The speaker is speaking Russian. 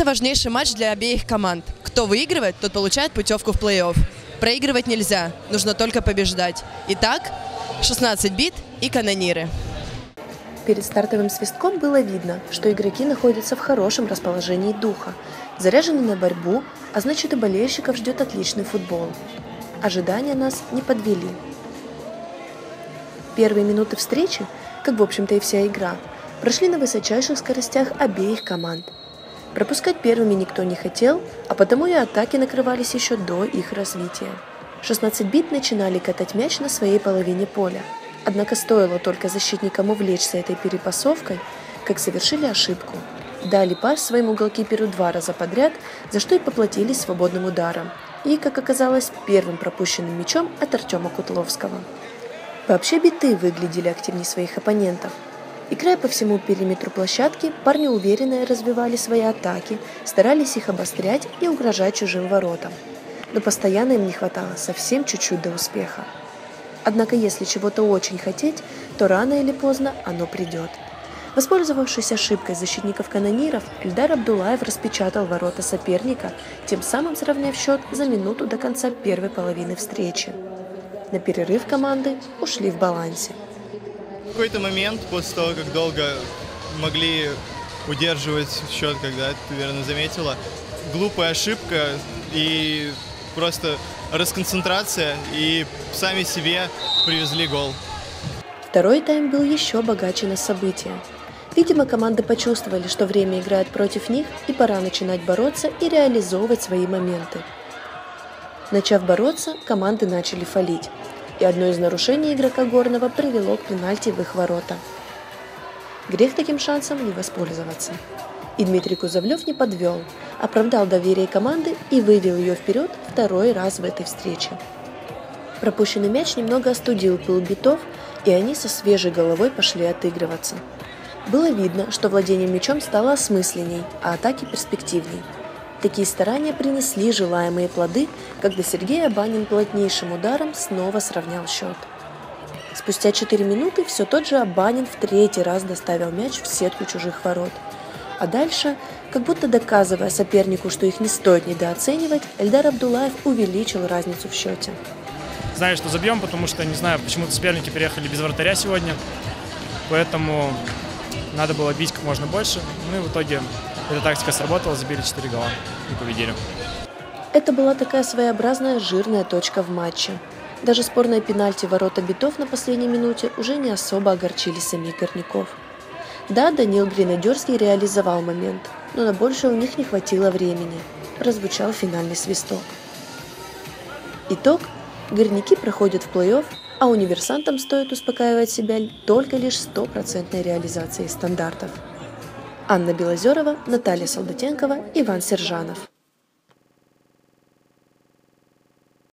важнейший матч для обеих команд. Кто выигрывает, тот получает путевку в плей-офф. Проигрывать нельзя, нужно только побеждать. Итак, 16 бит и канониры. Перед стартовым свистком было видно, что игроки находятся в хорошем расположении духа, заряжены на борьбу, а значит и болельщиков ждет отличный футбол. Ожидания нас не подвели. Первые минуты встречи, как в общем-то и вся игра, прошли на высочайших скоростях обеих команд. Пропускать первыми никто не хотел, а потому и атаки накрывались еще до их развития. 16 бит начинали катать мяч на своей половине поля – Однако стоило только защитникам увлечься этой перепасовкой, как совершили ошибку. Дали пас своему голкиперу два раза подряд, за что и поплатились свободным ударом. И, как оказалось, первым пропущенным мячом от Артема Кутловского. Вообще биты выглядели активнее своих оппонентов. Играя по всему периметру площадки, парни уверенно развивали свои атаки, старались их обострять и угрожать чужим воротам. Но постоянно им не хватало совсем чуть-чуть до успеха. Однако если чего-то очень хотеть, то рано или поздно оно придет. Воспользовавшись ошибкой защитников канониров, Эльдар Абдулаев распечатал ворота соперника, тем самым сравняв счет за минуту до конца первой половины встречи. На перерыв команды ушли в балансе. Какой-то момент, после того, как долго могли удерживать счет, когда ты верно заметила, глупая ошибка и просто расконцентрация и сами себе привезли гол. Второй тайм был еще богаче на события. Видимо, команды почувствовали, что время играет против них и пора начинать бороться и реализовывать свои моменты. Начав бороться, команды начали фалить, и одно из нарушений игрока Горного привело к пенальти в их ворота. Грех таким шансом не воспользоваться. И Дмитрий Кузовлев не подвел, оправдал доверие команды и вывел ее вперед второй раз в этой встрече. Пропущенный мяч немного остудил пыл битов, и они со свежей головой пошли отыгрываться. Было видно, что владение мячом стало осмысленней, а атаки перспективней. Такие старания принесли желаемые плоды, когда Сергей Абанин плотнейшим ударом снова сравнял счет. Спустя 4 минуты все тот же Абанин в третий раз доставил мяч в сетку чужих ворот – а дальше, как будто доказывая сопернику, что их не стоит недооценивать, Эльдар Абдулаев увеличил разницу в счете. Знаю, что забьем, потому что, не знаю, почему-то соперники переехали без вратаря сегодня. Поэтому надо было бить как можно больше. Ну и в итоге эта тактика сработала, забили 4 гола и победили. Это была такая своеобразная жирная точка в матче. Даже спорные пенальти ворота битов на последней минуте уже не особо огорчили самих горняков. Да, Данил Гренадерский реализовал момент, но на больше у них не хватило времени. Прозвучал финальный свисток. Итог. Горняки проходят в плей-офф, а универсантам стоит успокаивать себя только лишь стопроцентной реализацией стандартов. Анна Белозерова, Наталья Солдатенкова, Иван Сержанов.